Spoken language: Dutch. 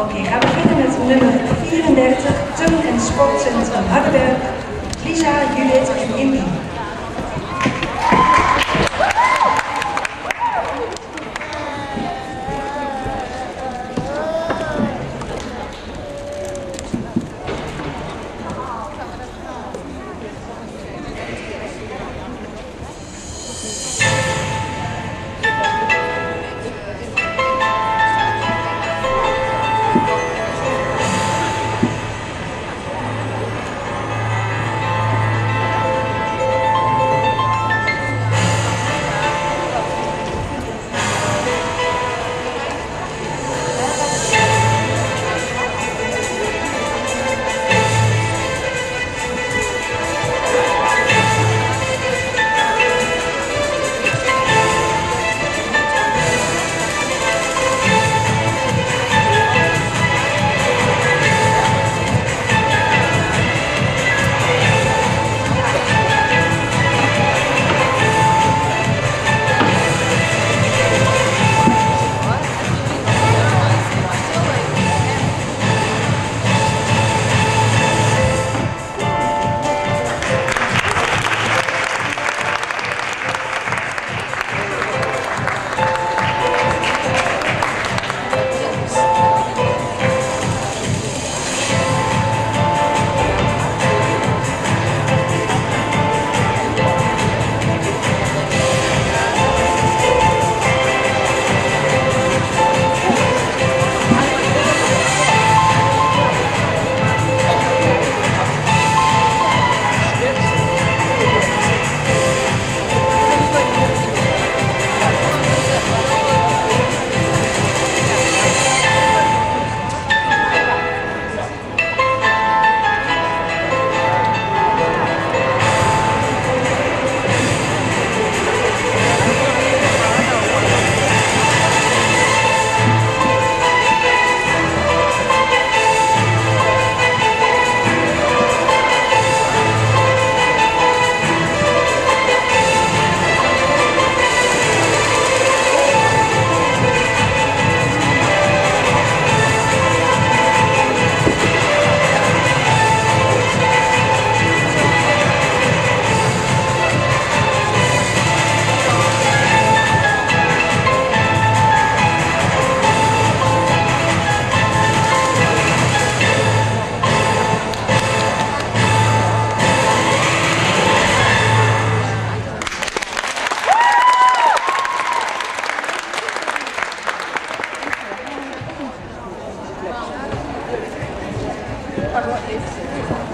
Oké, gaan we beginnen met nummer 34, Tum en Sportcentrum Hardenberg. Lisa, Judith en Indi. what they do.